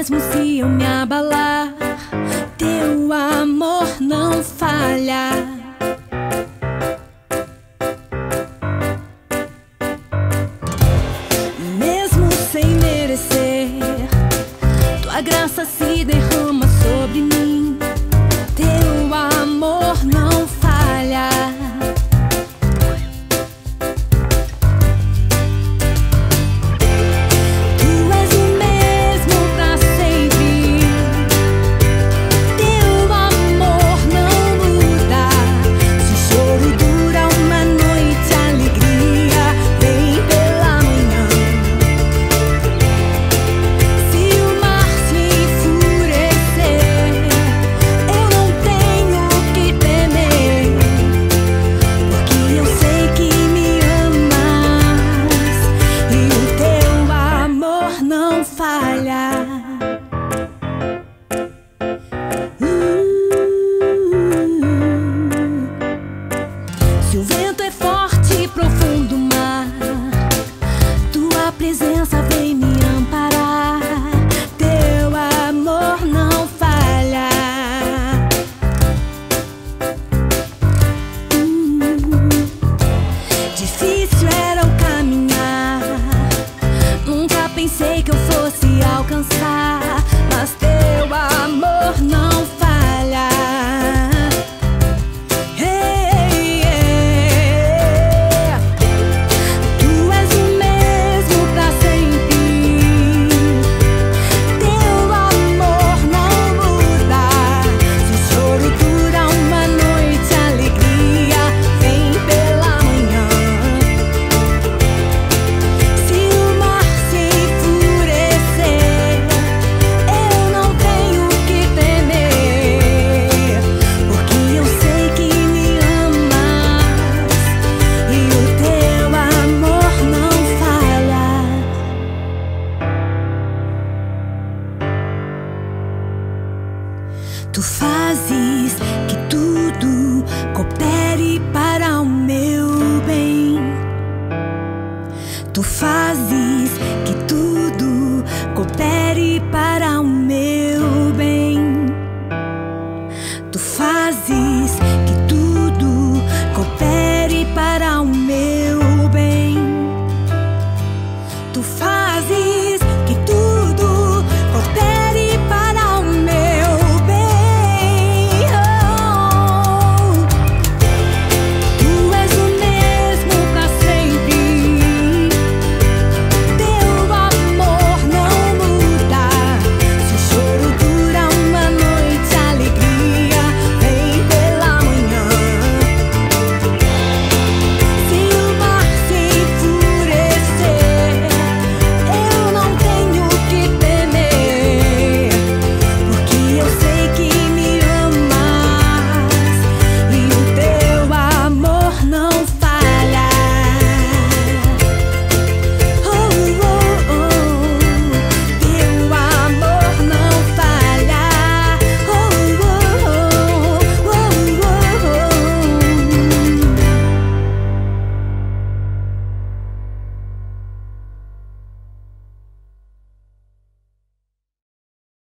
mesmo se eu me abalar, teu amor não falha. Mesmo sem merecer, tua graça se derrama sobre mim, teu amor não tu fazes.